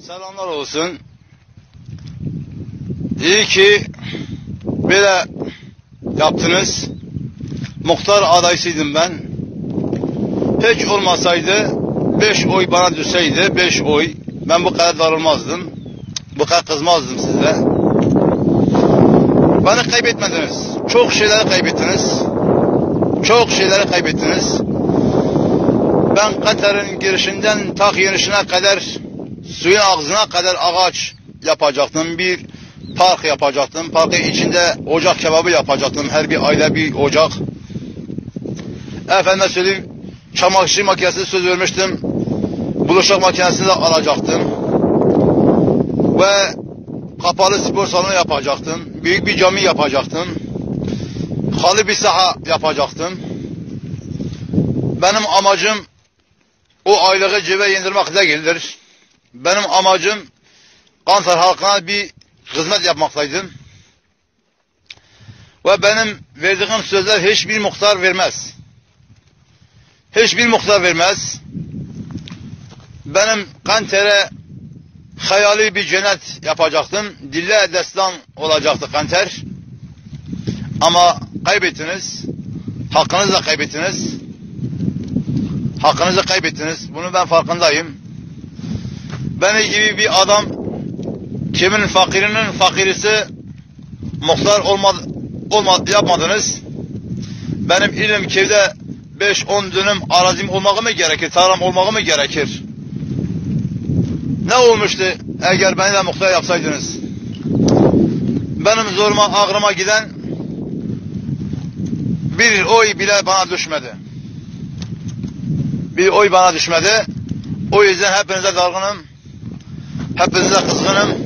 Selamlar olsun. İyi ki böyle yaptınız. Muhtar adaysıydım ben. Hiç olmasaydı beş oy bana düşseydi beş oy ben bu kadar darılmazdım. Bu kadar kızmazdım size. Beni kaybetmediniz. Çok şeyleri kaybettiniz. Çok şeyleri kaybettiniz. Ben Katar'ın girişinden tak yenişine kadar suyun ağzına kadar ağaç yapacaktım. Bir park yapacaktım. Parkın içinde ocak kebabı yapacaktım. Her bir aile bir ocak. Efendime söyleyeyim çamaşır makinesi söz vermiştim. Bulaşık makinesini de alacaktım. Ve kapalı spor salonu yapacaktım. Büyük bir cami yapacaktım. Halı bir saha yapacaktım. Benim amacım o aylığı cebe indirmek değildir. Benim amacım Kantar halkına bir hizmet yapmaktaydım. Ve benim verdiğim sözler hiçbir muhtar vermez. Hiçbir muhtar vermez. Benim Kanter'e hayali bir cennet yapacaktım. Dille destan olacaktı Kanter. Ama kaybettiniz. Hakkınızı da kaybettiniz. Hakkınızı kaybettiniz. Bunu ben farkındayım. Beni gibi bir adam kimin fakirinin fakirisi muhtar olmadı, olmadı, yapmadınız. Benim ilim kevde 5-10 dönüm arazim olmağı mı gerekir? Tarlam olmağı mı gerekir? Ne olmuştu eğer beni de muhtar yapsaydınız? Benim zoruma ağrıma giden bir oy bile bana düşmedi. Bir oy bana düşmedi. O yüzden hepinize dargınım. Hepinize kızgınım.